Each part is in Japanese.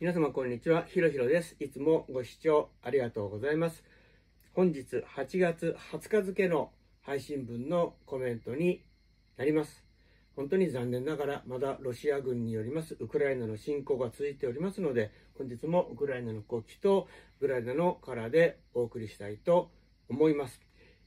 皆様こんにちは、ひろひろです。いつもご視聴ありがとうございます。本日8月20日付の配信分のコメントになります。本当に残念ながらまだロシア軍によりますウクライナの侵攻が続いておりますので、本日もウクライナの国旗とウクライナのカラーでお送りしたいと思います。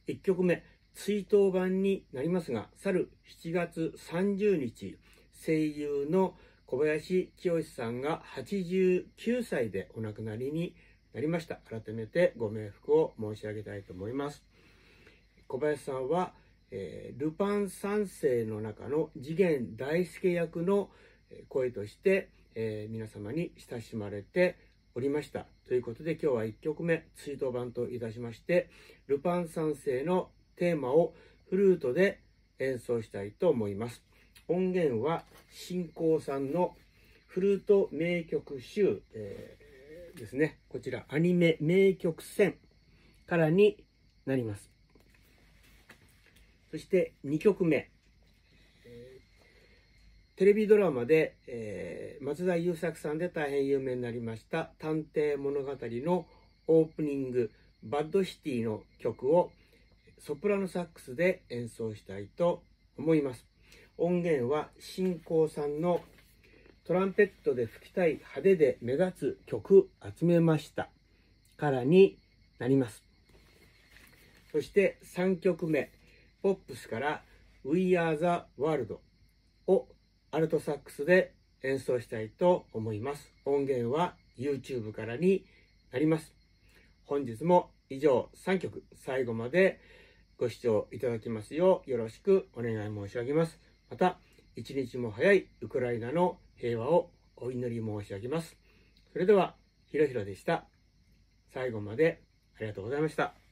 1曲目、追悼版になりますが、去る7月30日、声優の小林清さんが89歳でお亡くなりになりました。改めてご冥福を申し上げたいと思います。小林さんは、えー、ルパン三世の中の次元大輔役の声として、えー、皆様に親しまれておりました。ということで今日は1曲目、追悼版といたしまして、ルパン三世のテーマをフルートで演奏したいと思います。音源は新興さんのフルート名曲集、えー、ですね。こちらアニメ名曲線からになります。そして2曲目。テレビドラマで、えー、松田優作さんで大変有名になりました探偵物語のオープニングバッドシティの曲をソプラノサックスで演奏したいと思います。音源は新興さんのトランペットで吹きたい派手で目立つ曲集めましたからになります。そして3曲目、ポップスから We Are the World をアルトサックスで演奏したいと思います。音源は YouTube からになります。本日も以上3曲最後までご視聴いただきますようよろしくお願い申し上げます。また、一日も早いウクライナの平和をお祈り申し上げます。それでは、ひろひろでした。最後までありがとうございました。